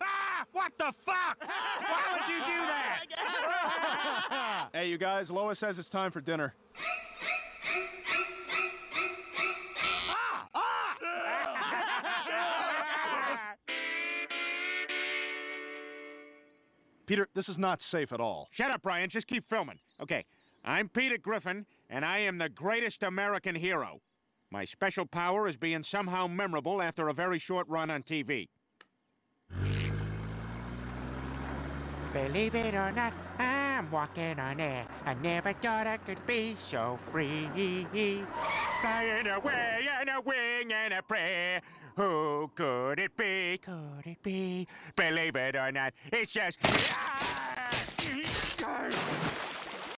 ah! What the fuck? Why would you do that? hey, you guys, Lois says it's time for dinner. Ah, ah! Peter, this is not safe at all. Shut up, Brian. Just keep filming. Okay, I'm Peter Griffin, and I am the greatest American hero. My special power is being somehow memorable after a very short run on TV. Believe it or not, I'm walking on air. I never thought I could be so free. Flying away on a wing and a prayer. Who could it be? Could it be? Believe it or not, it's just.